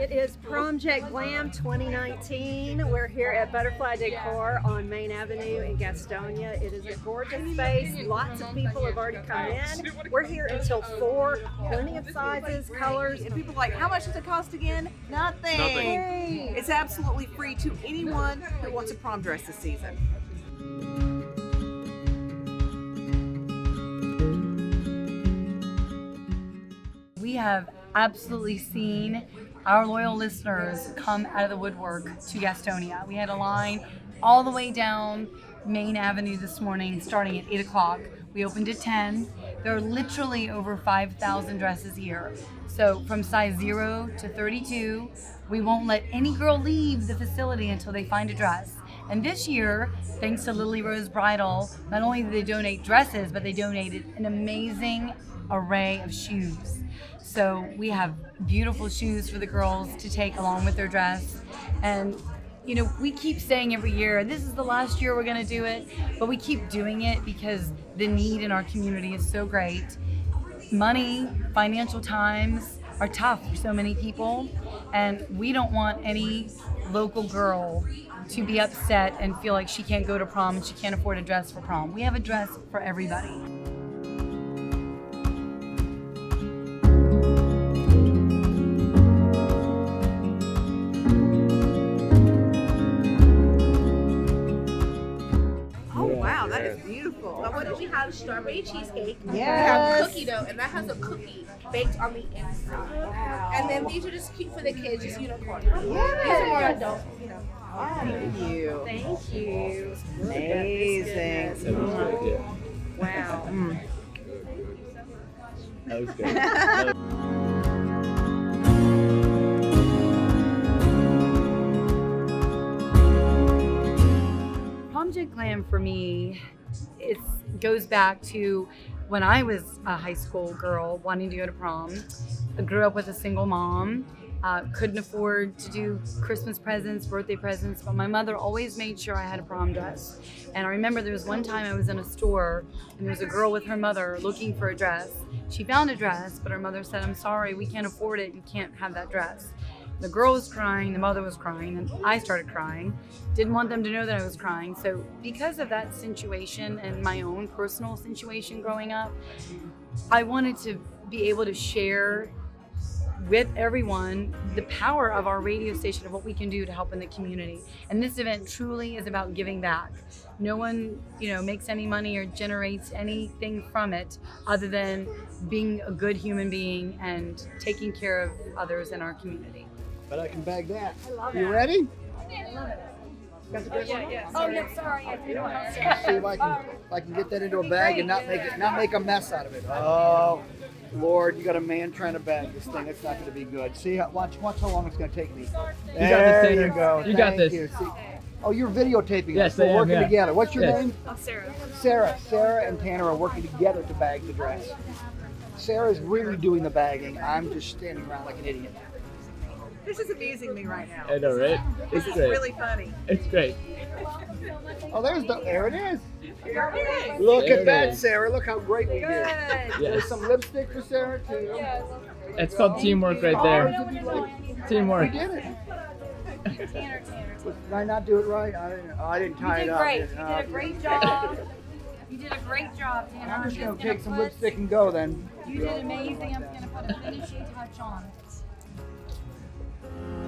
It is Promject Glam 2019. We're here at Butterfly Decor on Main Avenue in Gastonia. It is a gorgeous space. Lots of people have already come in. We're here until 4. Plenty of sizes, colors. And people are like, how much does it cost again? Nothing. Nothing. It's absolutely free to anyone who wants a prom dress this season. We have absolutely seen our loyal listeners come out of the woodwork to Gastonia. We had a line all the way down Main Avenue this morning, starting at 8 o'clock. We opened at 10. There are literally over 5,000 dresses here. So from size 0 to 32, we won't let any girl leave the facility until they find a dress. And this year, thanks to Lily Rose Bridal, not only did they donate dresses, but they donated an amazing array of shoes. So we have beautiful shoes for the girls to take along with their dress. And you know, we keep saying every year, this is the last year we're going to do it, but we keep doing it because the need in our community is so great. Money, financial times are tough for so many people, and we don't want any local girl to be upset and feel like she can't go to prom and she can't afford a dress for prom. We have a dress for everybody. Wow, beautiful. But what did you have? Strawberry cheesecake. Yes. We have cookie dough, and that has a cookie baked on the inside. And then these are just cute for the kids, just unicorn. These are more adult, you know. Thank you. Thank you. Amazing. Wow. That was good. Promject Glam for me, it goes back to when I was a high school girl wanting to go to prom. I grew up with a single mom, uh, couldn't afford to do Christmas presents, birthday presents, but my mother always made sure I had a prom dress. And I remember there was one time I was in a store and there was a girl with her mother looking for a dress. She found a dress, but her mother said, I'm sorry, we can't afford it, you can't have that dress. The girl was crying, the mother was crying, and I started crying. Didn't want them to know that I was crying. So, because of that situation and my own personal situation growing up, I wanted to be able to share with everyone the power of our radio station of what we can do to help in the community. And this event truly is about giving back. No one, you know, makes any money or generates anything from it other than being a good human being and taking care of others in our community. But I can bag that. I love you ready? Oh, no, sorry. I didn't Let's see if I can, if I can get that into a bag and not make it, not make a mess out of it. Oh, Lord, you got a man trying to bag this thing. It's not going to be good. See, how- watch, watch how long it's going to take me. There this, you go. You got this. You. See, oh, you're videotaping Yes, us. We're I am, working yeah. together. What's your Yes. name? Oh, Sarah. Sarah. Sarah and Tanner are working together to bag the dress. Sarah's really doing the bagging. I'm just standing around like an idiot. This is amusing me right now. I know, right? This It's is great. really funny. It's great. Oh, there's the, there it is. Look There at it that, is. Sarah. Look how great we did. Yes. There's some lipstick for Sarah too. It's called teamwork right Oh, there. like- Teamwork. We did it. Tanner, Tanner. Did I not do it right? I didn't, I didn't tie You it did up. great. You did a uh, great job. You did a great job, Tanner. I'm just gonna gonna take some put- lipstick and go then. You did amazing. I'm just gonna put a finishing touch on it.